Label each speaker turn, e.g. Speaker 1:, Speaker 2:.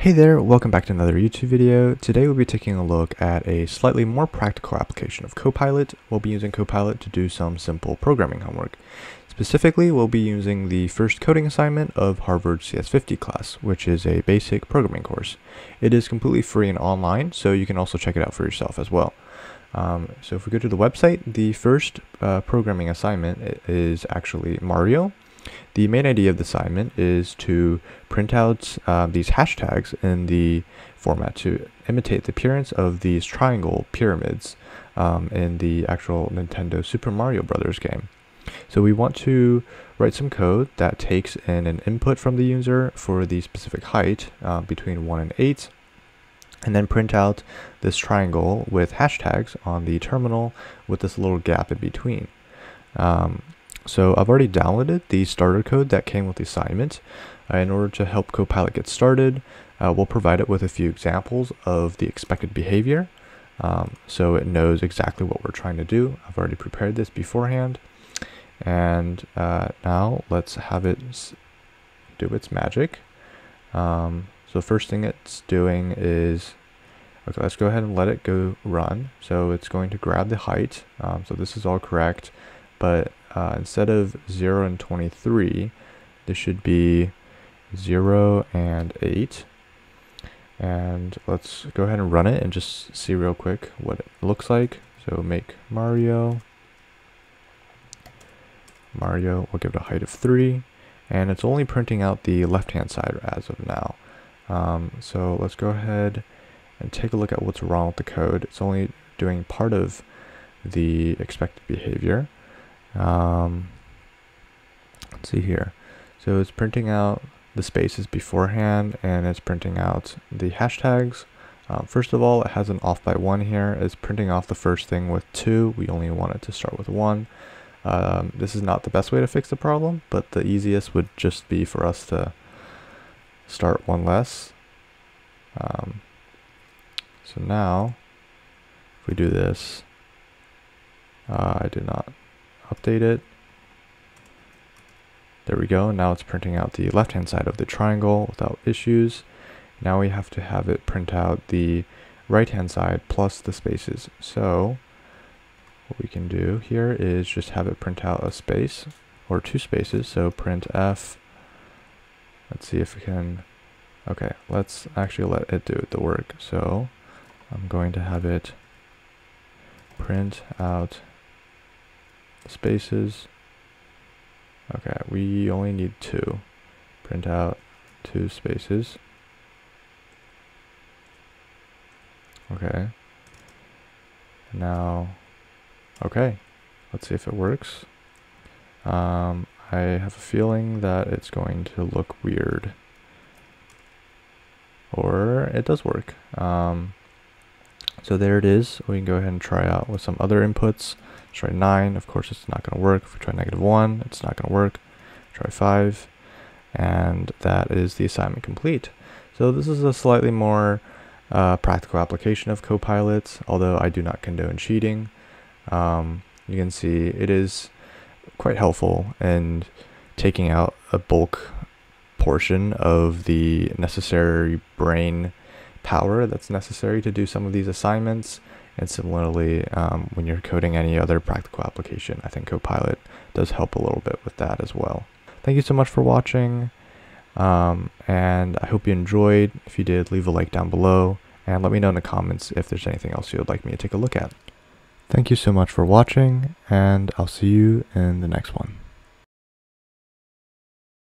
Speaker 1: Hey there, welcome back to another YouTube video. Today we'll be taking a look at a slightly more practical application of Copilot. We'll be using Copilot to do some simple programming homework. Specifically, we'll be using the first coding assignment of Harvard CS50 class, which is a basic programming course. It is completely free and online, so you can also check it out for yourself as well. Um, so if we go to the website, the first uh, programming assignment is actually Mario. The main idea of the assignment is to print out uh, these hashtags in the format to imitate the appearance of these triangle pyramids um, in the actual Nintendo Super Mario Brothers game. So we want to write some code that takes in an input from the user for the specific height uh, between 1 and 8 and then print out this triangle with hashtags on the terminal with this little gap in between. Um, so I've already downloaded the starter code that came with the assignment. Uh, in order to help Copilot get started, uh, we'll provide it with a few examples of the expected behavior um, so it knows exactly what we're trying to do. I've already prepared this beforehand. And uh, now let's have it do its magic. Um, so first thing it's doing is, okay, let's go ahead and let it go run. So it's going to grab the height. Um, so this is all correct, but uh, instead of 0 and 23, this should be 0 and 8. And let's go ahead and run it and just see real quick what it looks like. So make Mario. Mario, we'll give it a height of 3. And it's only printing out the left-hand side as of now. Um, so let's go ahead and take a look at what's wrong with the code. It's only doing part of the expected behavior. Um, let's see here. So it's printing out the spaces beforehand and it's printing out the hashtags. Um, first of all, it has an off by one here. It's printing off the first thing with two. We only want it to start with one. Um, this is not the best way to fix the problem, but the easiest would just be for us to start one less. Um, so now, if we do this, uh, I did not update it. There we go. Now it's printing out the left-hand side of the triangle without issues. Now we have to have it print out the right-hand side plus the spaces. So what we can do here is just have it print out a space or two spaces. So print f. Let's see if we can. Okay, let's actually let it do the work. So I'm going to have it print out spaces. Okay, we only need two. Print out two spaces. Okay. Now, okay, let's see if it works. Um, I have a feeling that it's going to look weird. Or it does work. Um, so there it is. We can go ahead and try out with some other inputs. Try 9, of course it's not going to work. If we try negative 1, it's not going to work. Try 5, and that is the assignment complete. So this is a slightly more uh, practical application of Copilot, although I do not condone cheating. Um, you can see it is quite helpful in taking out a bulk portion of the necessary brain power that's necessary to do some of these assignments and similarly, um, when you're coding any other practical application, I think Copilot does help a little bit with that as well. Thank you so much for watching. Um, and I hope you enjoyed. If you did, leave a like down below and let me know in the comments if there's anything else you would like me to take a look at. Thank you so much for watching, and I'll see you in the next one.